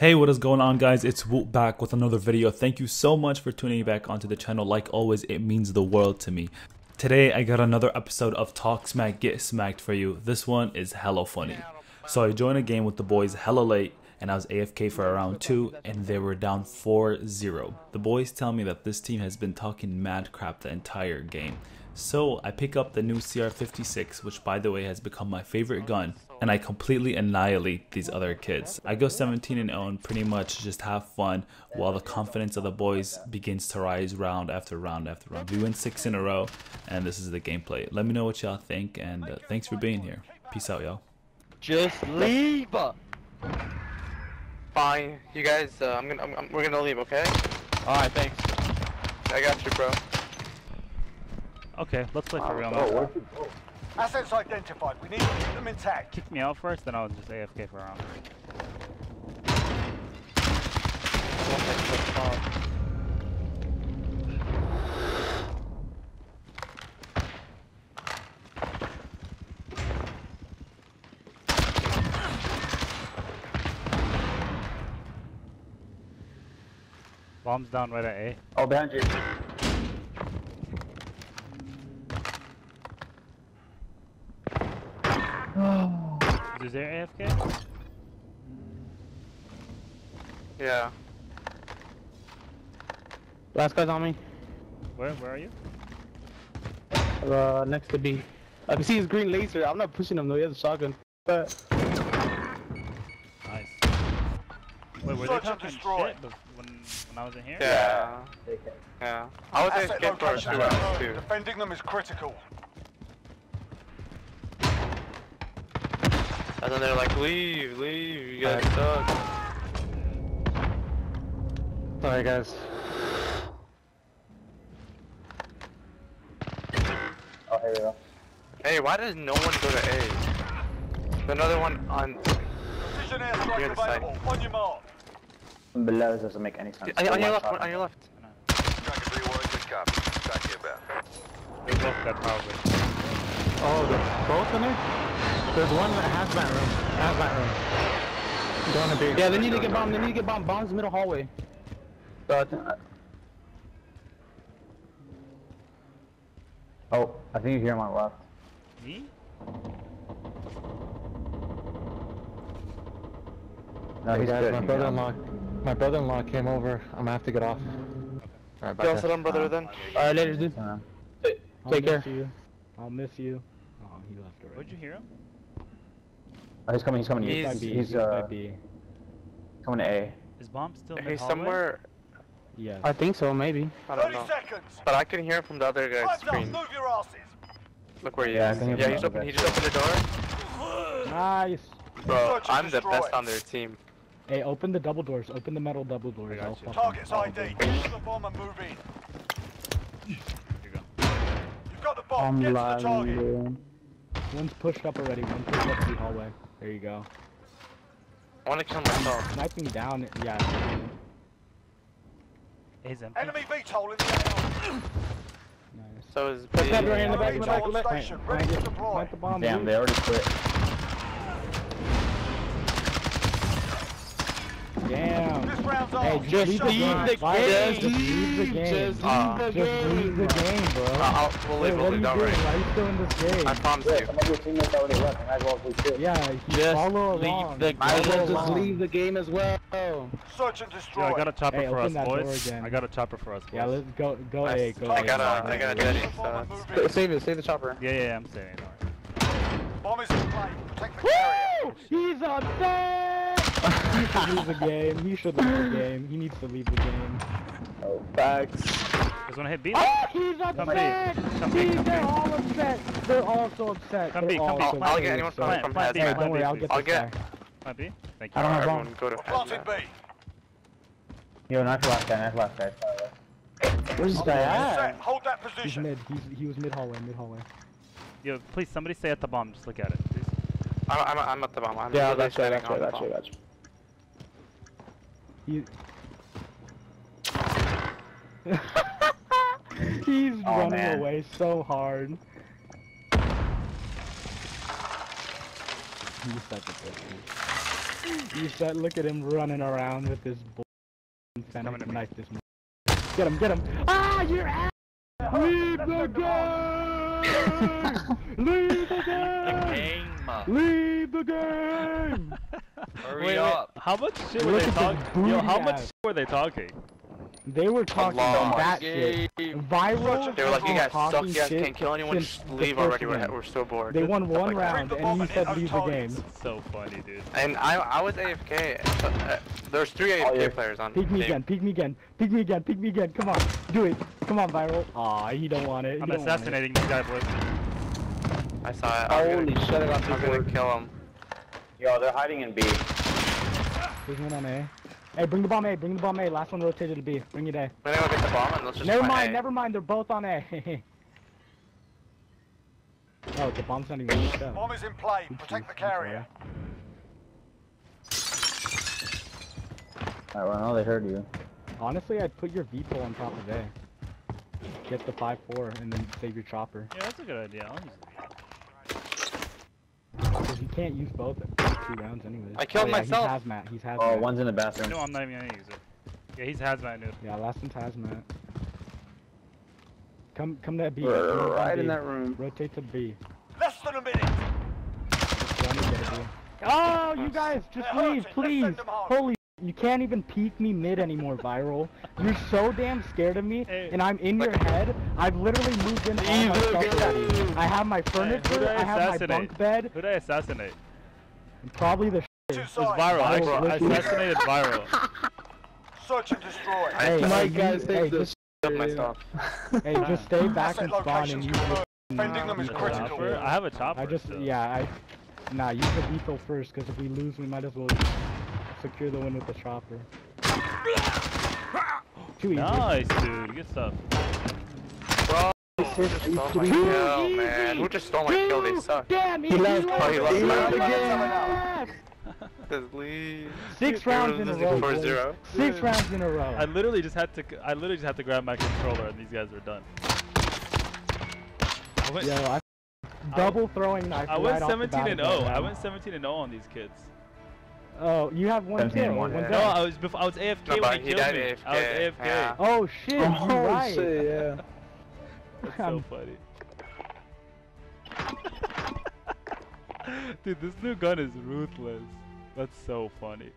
Hey, what is going on guys? It's Woot back with another video. Thank you so much for tuning back onto the channel. Like always, it means the world to me. Today, I got another episode of Talk Smack Get Smacked for you. This one is hella funny. So I joined a game with the boys hella late and I was AFK for around 2 and they were down 4-0. The boys tell me that this team has been talking mad crap the entire game. So I pick up the new CR56 which by the way has become my favorite gun and I completely annihilate these other kids. I go 17 and 0 and pretty much just have fun while the confidence of the boys begins to rise round after round after round. We win 6 in a row and this is the gameplay. Let me know what y'all think and uh, thanks for being here. Peace out y'all. Just leave. Fine, you guys. Uh, I'm gonna. I'm, I'm, we're gonna leave, okay? All right, thanks. I got you, bro. Okay, let's play for real, Oh, man. Assets identified. We need to keep them intact. Kick me out first, then I'll just AFK for a round. Bombs down right at A. Oh, behind you. Is there AFK? Yeah. Last guy's on me. Where where are you? Uh, next to B. I can see his green laser. I'm not pushing him though. He has a shotgun. But Nice. Wait, were they Search and talking shit when when I was in here? Yeah. Yeah. I was Asset AFK for locations two rounds too. Defending them is critical. And then they're like, leave, leave. You guys suck. sorry guys. Oh, here we go. Hey, why does no one go to A? There's another one on. Precision Near airstrike the side. On your mark. Below doesn't make any sense. On, on your left. On your left. Tracker 3-1, good copy. Back here, back. They both got probably. Oh, the both in there? There's one that has that room. Has that room. Going to be. Yeah, they need to get bombed. They need to get bombed. Bombs middle hallway. Uh, oh, I think you hear him on left. Me? No, he's guys, good. my brother-in-law, my brother-in-law came over. I'm gonna have to get off. Alright, bye. Yo, guys. sit down, brother. Then. Alright, later, dude. I'll Take care. miss You. I'll miss you. Oh, he left already. Where'd you hear him? Oh, he's coming. He's coming. He's- He's, Might he's, uh might be. coming to A. Is bomb still in He's hallway? somewhere. Yes. I think so, maybe. I don't 30 know. seconds. But I can hear him from the other guy's Time's up. screen. Move your asses. Look where he Yeah, is. can hear Yeah, he's open. He just opened the door. Nice. Bro, I'm the best on their team. Hey, open the double doors. Open the metal double doors. I'll you. fucking- Target's ID. do the bomb and move in. You go. You've got the bomb. Get to the target. One's pushed up already. One pushed up the hallway. There you go. I want to kill myself. Sniping down. Yeah. A's empty. Enemy VTOL in the AO. Nice. So is Put that B. right in the back, Enemy in the back, VTOL in the back. station. Plant- Ready to plant- deploy. plant the bomb, Damn, dude. they already quit. Damn. This round's Hey, off. just leave down. the game. Just leave the game. Just Uh, leave the Just leave the game, bro. Uh, I'll, we'll leave, we'll are leave, don't doing? worry. Why are you still in this game? I promise Yeah, you. some of your teammates already left. Might as well do shit. Yeah, Just follow leave along. the Follow Might as well just leave the game as well. Search and Yo, destroy. I got a chopper Hey, for us, boys. I got a chopper for us, boys. Yeah, let's go. Go Nice. A. Go I A. got a, I got a jetty, Get the bomb and so. Save it. Save the chopper. Yeah, yeah, yeah, I'm saying. Alright. Bomb is in play. Protect the carrier. Woo! He's upset. He should leave the game. He should leave the game. He needs to leave the game. Oh, facts. Just wanna hit B? Oh, he's Come upset. B. Come B, come they're B. all upset. They're all so upset. Come They're B, come all B. so I'll, I'll get anyone from, Plant, from plant. B, Hey, don't worry. B, I'll please. get I'll get- guy. Might be. Thank you. I don't have Everyone bomb. go to Planted. B. Yo, nice last guy. Nice last guy. Where's this guy at? Hold that position. He's mid. He's he was mid hallway. Mid hallway. Yo, please, somebody stay at the bomb. Just look at it, please. I'm, I'm, I'm at the bomb. I'm Yeah, literally that's right. That's right. That's right. That's right. He. He's Oh, running man. away so hard. He's such a pussy. You look at him running around with this bull Coming to knife. This get him, get him. Ah, you're ass. Leave the game. Leave the game. Leave the game. Hurry Wait, wait, up. how much shit were Look they at this talking? Yo, how booty much shit were they talking? They were talking lot. that shit. Viral. They were like, you guys suck, you guys can't kill anyone, just leave already, we're, we're so bored. They won one like round, and bomb you said leave the game. So funny, dude. And I, I was AFK, uh, there's three AFK players on Peek me team. again, peek me again, peek me again, peek me again. Come on, do it. Come on, viral. Aw, he don't want it. He I'm don't want it. assassinating this guy, boys. I saw it. I was Holy gonna, shit, I got I was gonna kill him. Yo, they're hiding in B. There's one on A. Hey, bring the bomb A, bring the bomb A. Last one rotated to B. Bring it A. We're go get the bomb and let's just Never mind, A. never mind. They're both on A. oh, the bomb's not even reached up. Bomb is in play. Protect the I'm sorry. carrier. Alright, well, they heard you. Honestly, I'd put your VTOL on top of A. Get the 5-4 and then save your chopper. Yeah, that's a good idea. I'll use it. Because you can't use both at two rounds anyways. I killed oh, yeah, myself. He's hazmat. He's oh, hazmat. Oh, one's in the bathroom. No, I'm not even gonna use it. Yeah, he's hazmat nude. Yeah, last one's hazmat. Come, come to B. Right, Come to right in B. that room. Rotate to B. Less than a minute. Run and get a B. Oh, you guys, just leave, please. send them home. Holy, you can't even peek me mid anymore, viral. You're so damn scared of me, Hey. and I'm in your head. I've literally moved in all my Leave the stuff already. I have my Hey, who did furniture. I I have my assassinate? bunk bed. Who'd I assassinate? and Probably the. Two It was viral. I, I assassinated viral. Search and destroy. I Hey, just hey, Mike, guys, you- take hey, this. just, killed myself. hey, just stay back and spawn and locations use the. Defending them is critical. Chopper? I have a chopper. I just, still. yeah, I. Nah, use the VTOL first, because if we lose, we might as well secure the win with the chopper. Too easy. Nice, dude. Good stuff. Bro, who just stole my kill, man. Who just stole my kill? They suck. Damn, he, left. left. Oh, he left. He He left left again. Just leave. Six rounds in a row. 4-0. boys. Six rounds in a row. I literally just had to. I literally just had to grab my controller, and these guys were done. I went, Yo, I double throwing knife. I right went off the 17 bat and again, 0. I went 17 and 0 on these kids. Oh, you have one kill. one, one yeah. No. I was before. I was AFK No, when he he killed died me. AFK. I was AFK. Yeah. Oh shit, oh, you're right. yeah. That's so funny. Dude, this new gun is ruthless. That's so funny.